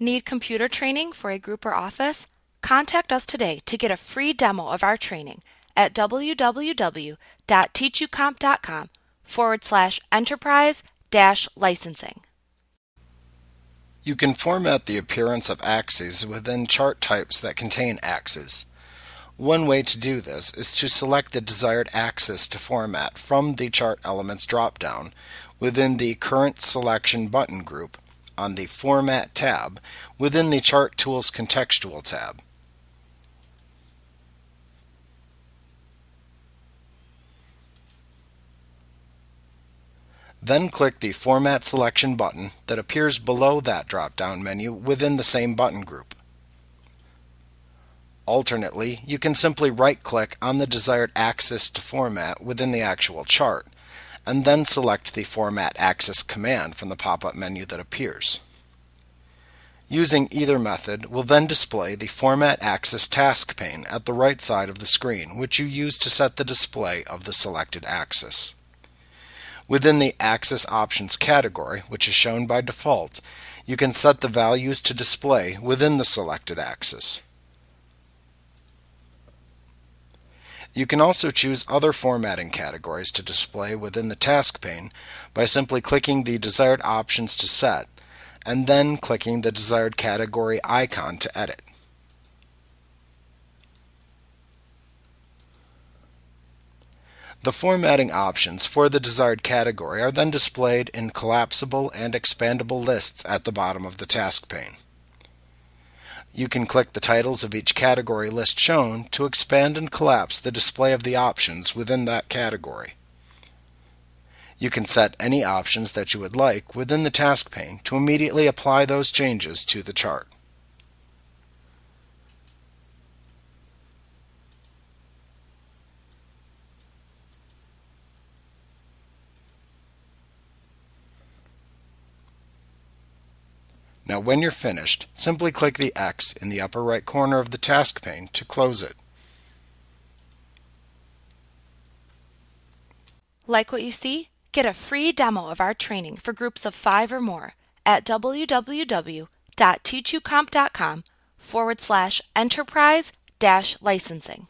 Need computer training for a group or office? Contact us today to get a free demo of our training at www.teachucomp.com forward slash enterprise dash licensing. You can format the appearance of axes within chart types that contain axes. One way to do this is to select the desired axis to format from the Chart Elements dropdown within the Current Selection button group on the Format tab within the Chart Tools Contextual tab. Then click the Format Selection button that appears below that drop-down menu within the same button group. Alternately, you can simply right-click on the desired axis to format within the actual chart, and then select the Format Axis command from the pop-up menu that appears. Using either method will then display the Format Axis task pane at the right side of the screen, which you use to set the display of the selected axis. Within the Axis Options category, which is shown by default, you can set the values to display within the selected axis. You can also choose other formatting categories to display within the task pane by simply clicking the desired options to set and then clicking the desired category icon to edit. The formatting options for the desired category are then displayed in collapsible and expandable lists at the bottom of the task pane. You can click the titles of each category list shown to expand and collapse the display of the options within that category. You can set any options that you would like within the task pane to immediately apply those changes to the chart. Now when you're finished, simply click the X in the upper right corner of the task pane to close it. Like what you see? Get a free demo of our training for groups of five or more at www.teachucomp.com forward slash enterprise dash licensing.